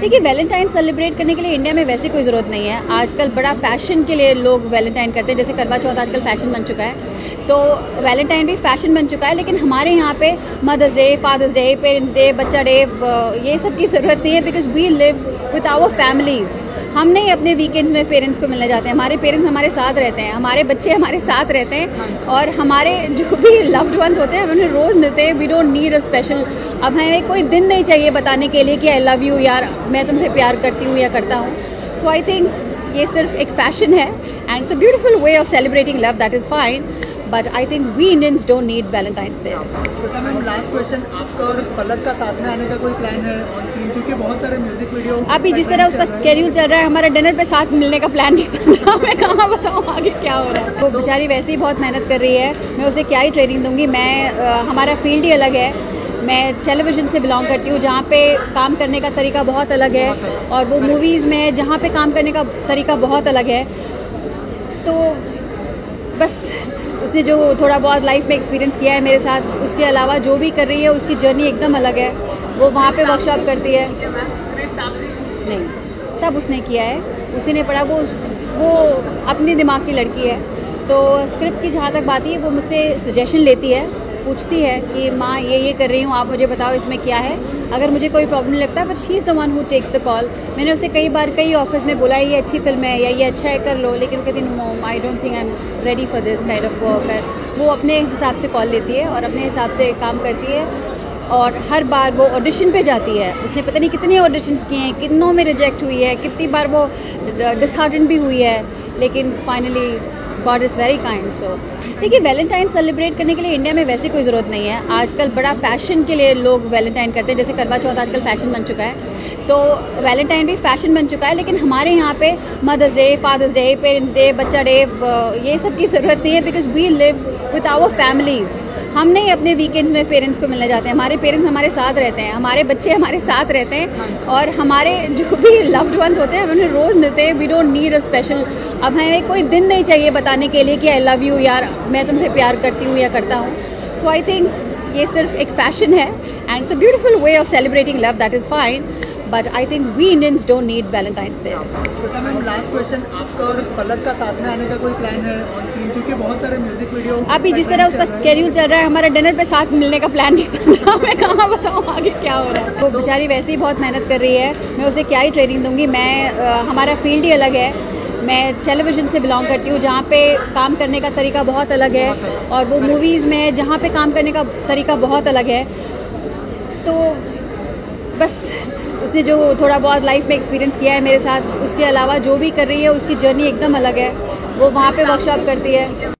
देखिए Valentine celebrate करने के लिए इंडिया में वैसे कोई ज़रूरत नहीं है। आजकल बड़ा फ़ैशन के लिए लोग वैलेंटाइन करते हैं। जैसे करवा चौथ आजकल फ़ैशन बन चुका है। तो वैलेंटाइन भी फ़ैशन बन चुका है, लेकिन हमारे यहाँ पे mothers day fathers day parents day बच्चा डे ये सब की ज़रूरत नहीं है because we live with our families हम नहीं अपने वीकेंड्स में पेरेंट्स को मिलने जाते हैं। हमारे पेरेंट्स हमारे साथ रहते हैं। हमारे बच्चे हमारे साथ रहते हैं। और हमारे जो भी लव्ड वंस होते हैं हम उन्हें रोज़ मिलते हैं। We don't need a special अब हमें कोई दिन नहीं चाहिए बताने के लिए कि आई लव यू यार मैं तुमसे प्यार करती हूँ या करता हूँ। सो आई थिंक ये सिर्फ़ एक फ़ैशन है। And it's a beautiful way of celebrating love that is fine but I think we Indians don't need valentines day छोटा मैम लास्ट क्वेश्चन आपका और पलक का साथ में आने का कोई प्लान है ऑन स्क्रीन क्योंकि बहुत सारे म्यूज़िक वीडियो अभी जिस तरह उसका स्केड्यूल चल रहा है हमारा डिनर पे साथ मिलने का प्लान नहीं बन रहा। मैं कहाँ बताऊँ आगे क्या हो रहा है? वो बेचारी वैसे ही बहुत मेहनत कर रही है। मैं उसे क्या ही ट्रेनिंग दूँगी? मैं हमारा फ़ील्ड ही अलग है। मैं टेलीविज़न से बिलोंग करती हूँ जहाँ पे काम करने का तरीका बहुत अलग है। और वो मूवीज़ में जहाँ पे काम करने का तरीका बहुत अलग है। तो बस उसने जो थोड़ा बहुत लाइफ में एक्सपीरियंस किया है मेरे साथ, उसके अलावा जो भी कर रही है, उसकी जर्नी एकदम अलग है। वो वहाँ पे वर्कशॉप करती है। नहीं, सब उसने किया है। उसी ने पढ़ा, वो वो अपने दिमाग की लड़की है। तो स्क्रिप्ट की जहाँ तक बात है, वो मुझसे सजेशन लेती है। पूछती है कि, माँ, ये ये कर रही हूँ, आप मुझे बताओ इसमें क्या है? अगर मुझे कोई प्रॉब्लम नहीं लगता but she is the one who takes the call मैंने उसे कई बार कई ऑफ़िस में बोला, ये अच्छी फ़िल्म है, या ये अच्छा है, कर लो. लेकिन कहती no I don't think I am ready for this kind of work वो अपने हिसाब से कॉल लेती है और अपने हिसाब से काम करती है और हर बार वो ऑडिशन पे जाती है। उसने पता नहीं कितने ऑडिशंस किए हैं, कितनों में रिजेक्ट हुई है, कितनी बार वो डिसहार्टन भी हुई है। लेकिन finally God is very kind so देखिए वैलेंटाइन सेलिब्रेट करने के लिए इंडिया में वैसे कोई ज़रूरत नहीं है। आजकल बड़ा फ़ैशन के लिए लोग वैलेंटाइन करते हैं। जैसे करवा चौथ आजकल फ़ैशन बन चुका है। तो वैलेंटाइन भी फ़ैशन बन चुका है, लेकिन हमारे यहाँ पे mothers day fathers day parents day बच्चा डे ये सब की ज़रूरत नहीं है because we live with our families हम नहीं अपने वीकेंड्स में पेरेंट्स को मिलने जाते हैं। हमारे पेरेंट्स हमारे साथ रहते हैं। हमारे बच्चे हमारे साथ रहते हैं। और हमारे जो भी लव्ड वंस होते हैं हम उन्हें रोज़ मिलते हैं। We don't need a special अब हमें कोई दिन नहीं चाहिए बताने के लिए कि आई लव यू यार मैं तुमसे प्यार करती हूँ या करता हूँ। सो आई थिंक ये सिर्फ़ एक फ़ैशन है। And it's a beautiful way of celebrating love that is fine but I think we Indians don't need valentines day छोटा मैम लास्ट क्वेश्चन आपका और पलक का साथ में आने का कोई प्लान है ऑन स्क्रीन क्योंकि बहुत सारे म्यूज़िक वीडियो अभी जिस तरह उसका स्केड्यूल चल रहा है हमारा डिनर पे साथ मिलने का प्लान नहीं बन रहा। मैं कहाँ बताऊँ आगे क्या हो रहा है? वो बेचारी वैसे ही बहुत मेहनत कर रही है। मैं उसे क्या ही ट्रेनिंग दूँगी? मैं हमारा फ़ील्ड ही अलग है। मैं टेलीविज़न से बिलोंग करती हूँ जहाँ पे काम करने का तरीका बहुत अलग है और वो मूवीज़ में जहाँ पे काम करने का तरीका बहुत अलग है। तो बस उसने जो थोड़ा बहुत लाइफ में एक्सपीरियंस किया है मेरे साथ, उसके अलावा जो भी कर रही है, उसकी जर्नी एकदम अलग है। वो वहाँ पे वर्कशॉप करती है।